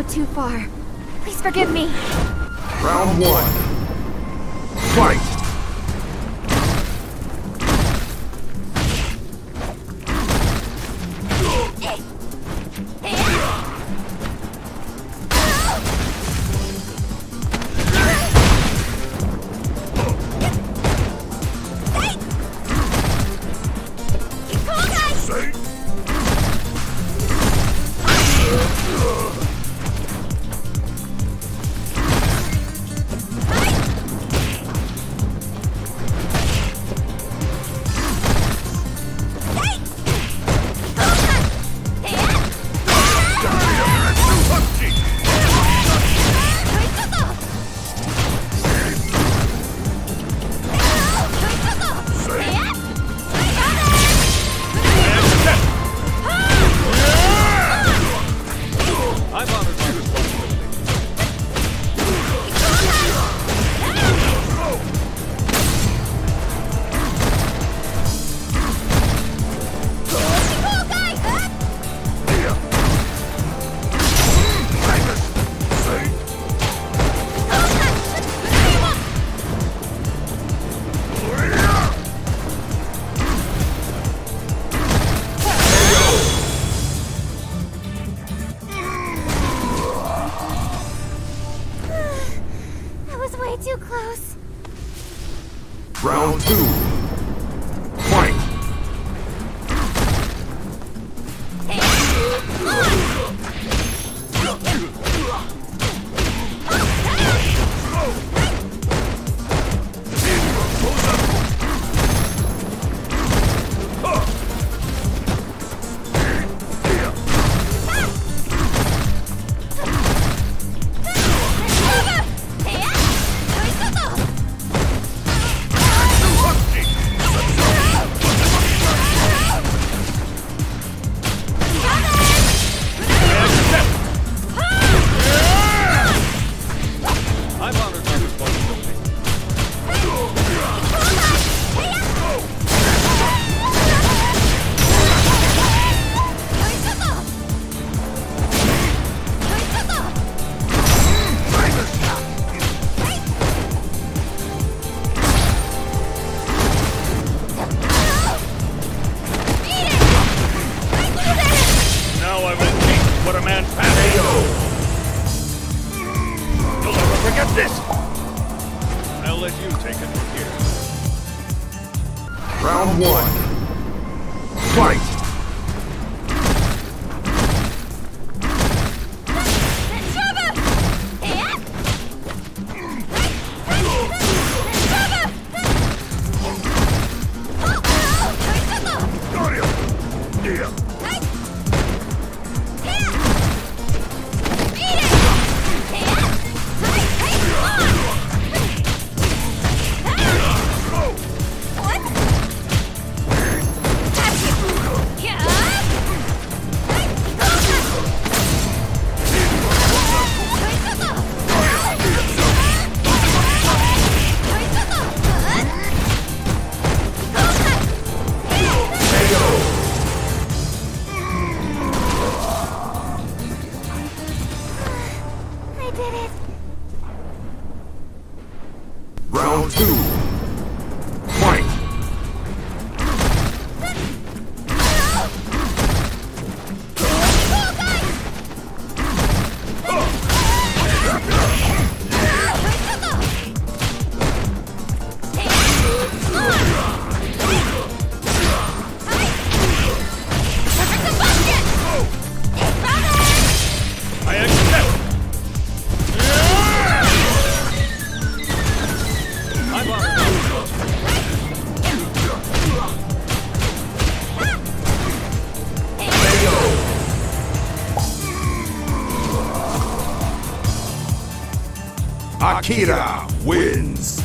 too far. Please forgive me. Round one. Fight! Round two. Forget this! I'll let you take it from here. Round one. Fight! Akira wins!